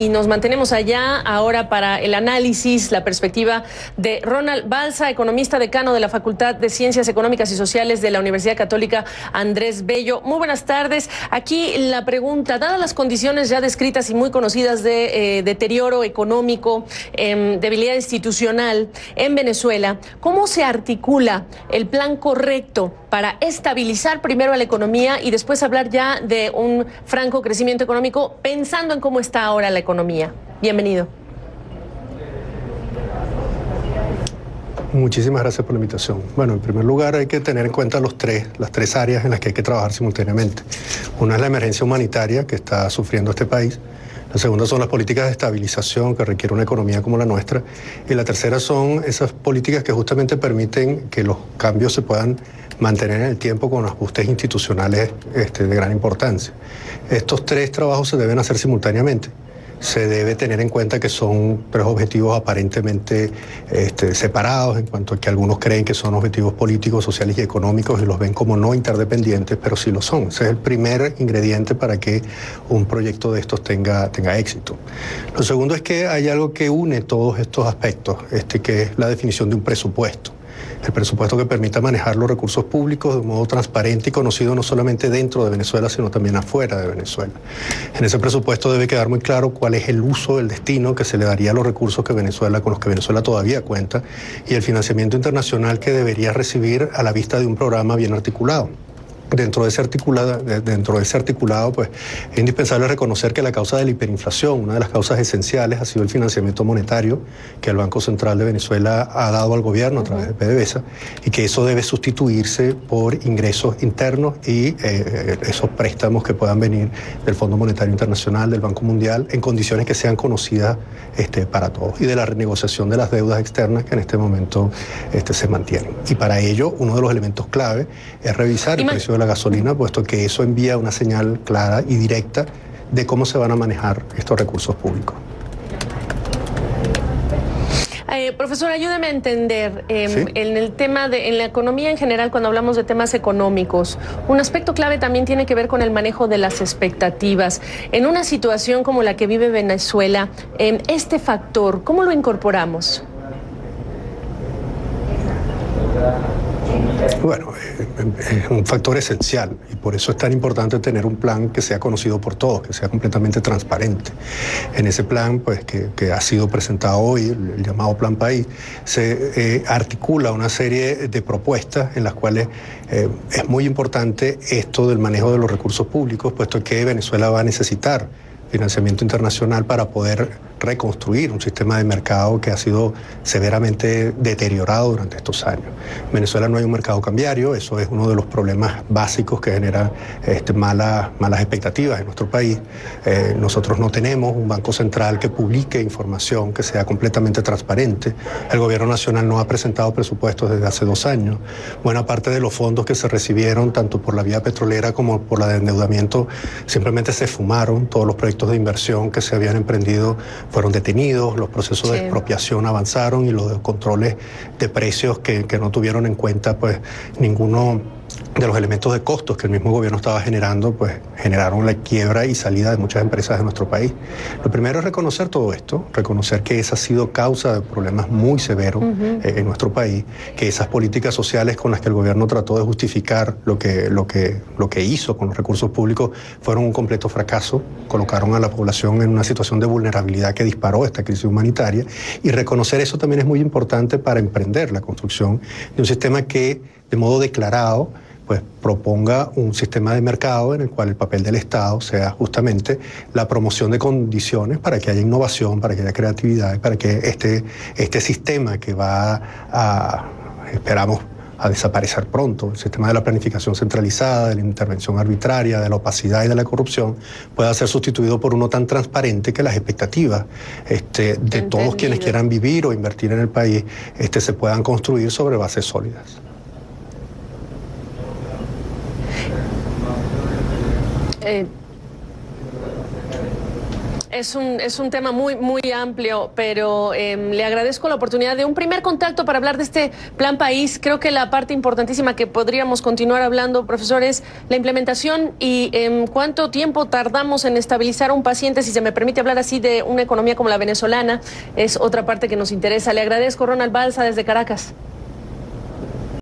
Y nos mantenemos allá ahora para el análisis, la perspectiva de Ronald Balsa, economista decano de la Facultad de Ciencias Económicas y Sociales de la Universidad Católica Andrés Bello. Muy buenas tardes. Aquí la pregunta, dadas las condiciones ya descritas y muy conocidas de eh, deterioro económico, em, debilidad institucional en Venezuela, ¿cómo se articula el plan correcto para estabilizar primero a la economía y después hablar ya de un franco crecimiento económico pensando en cómo está ahora la economía. Bienvenido. Muchísimas gracias por la invitación. Bueno, en primer lugar hay que tener en cuenta los tres, las tres áreas en las que hay que trabajar simultáneamente. Una es la emergencia humanitaria que está sufriendo este país. La segunda son las políticas de estabilización que requiere una economía como la nuestra. Y la tercera son esas políticas que justamente permiten que los cambios se puedan mantener en el tiempo con ajustes institucionales este, de gran importancia. Estos tres trabajos se deben hacer simultáneamente se debe tener en cuenta que son tres objetivos aparentemente este, separados en cuanto a que algunos creen que son objetivos políticos, sociales y económicos y los ven como no interdependientes, pero sí lo son. Ese es el primer ingrediente para que un proyecto de estos tenga, tenga éxito. Lo segundo es que hay algo que une todos estos aspectos, este, que es la definición de un presupuesto el presupuesto que permita manejar los recursos públicos de un modo transparente y conocido no solamente dentro de Venezuela, sino también afuera de Venezuela. En ese presupuesto debe quedar muy claro cuál es el uso, el destino que se le daría a los recursos que Venezuela, con los que Venezuela todavía cuenta, y el financiamiento internacional que debería recibir a la vista de un programa bien articulado. Dentro de, ese articulado, dentro de ese articulado, pues es indispensable reconocer que la causa de la hiperinflación, una de las causas esenciales, ha sido el financiamiento monetario que el Banco Central de Venezuela ha dado al gobierno a través de PDVSA y que eso debe sustituirse por ingresos internos y eh, esos préstamos que puedan venir del Fondo Monetario Internacional, del Banco Mundial, en condiciones que sean conocidas este, para todos y de la renegociación de las deudas externas que en este momento este, se mantienen. Y para ello, uno de los elementos clave es revisar el precio de la gasolina, puesto que eso envía una señal clara y directa de cómo se van a manejar estos recursos públicos. Eh, profesor, ayúdeme a entender em, en el tema de en la economía en general, cuando hablamos de temas económicos, un aspecto clave también tiene que ver con el manejo de las expectativas. En una situación como la que vive Venezuela, em, este factor, ¿cómo lo incorporamos? Bueno, es un factor esencial y por eso es tan importante tener un plan que sea conocido por todos, que sea completamente transparente. En ese plan, pues que, ha sido presentado hoy, el, llamado Plan País, se eh, articula una serie de propuestas en las cuales eh, es muy importante esto del manejo de los recursos públicos, puesto que Venezuela va a necesitar financiamiento internacional para poder reconstruir un sistema de mercado que ha sido severamente deteriorado durante estos años. En Venezuela no hay un mercado cambiario, eso es uno de los problemas básicos que genera este, malas, malas expectativas en nuestro país. Eh, nosotros no tenemos un banco central que publique información que sea completamente transparente. El gobierno nacional no ha presentado presupuestos desde hace dos años. Buena parte de los fondos que se recibieron, tanto por la vía petrolera como por la de endeudamiento, simplemente se fumaron. Todos los proyectos de inversión que se habían emprendido fueron detenidos, los procesos de expropiación avanzaron y los controles de precios que, que no tuvieron en cuenta pues ninguno de los elementos de costos que el mismo gobierno estaba generando, pues generaron la quiebra y salida de muchas empresas de nuestro país. Lo primero es reconocer todo esto, reconocer que esa ha sido causa de problemas muy severos eh, en nuestro país, que esas políticas sociales con las que el gobierno trató de justificar lo que, lo, que, lo que hizo con los recursos públicos fueron un completo fracaso, colocaron a la población en una situación de vulnerabilidad que disparó esta crisis humanitaria y reconocer eso también es muy importante para emprender la construcción de un sistema que de modo declarado pues proponga un sistema de mercado en el cual el papel del Estado sea justamente la promoción de condiciones para que haya innovación, para que haya creatividad, para que este, este sistema que va a, esperamos, a desaparecer pronto, el sistema de la planificación centralizada, de la intervención arbitraria, de la opacidad y de la corrupción, pueda ser sustituido por uno tan transparente que las expectativas este, de todos quienes quieran vivir o invertir en el país este, se puedan construir sobre bases sólidas. Eh, Es un, es un tema muy, muy amplio, pero em, le agradezco la oportunidad de un primer contacto para hablar de este plan país. Creo que la parte importantísima que podríamos continuar hablando, profesor, es la implementación y em, cuánto tiempo tardamos en estabilizar a un paciente, si se me permite hablar así de una economía como la venezolana, es otra parte que nos interesa. Le agradezco, Ronald Balsa, desde Caracas.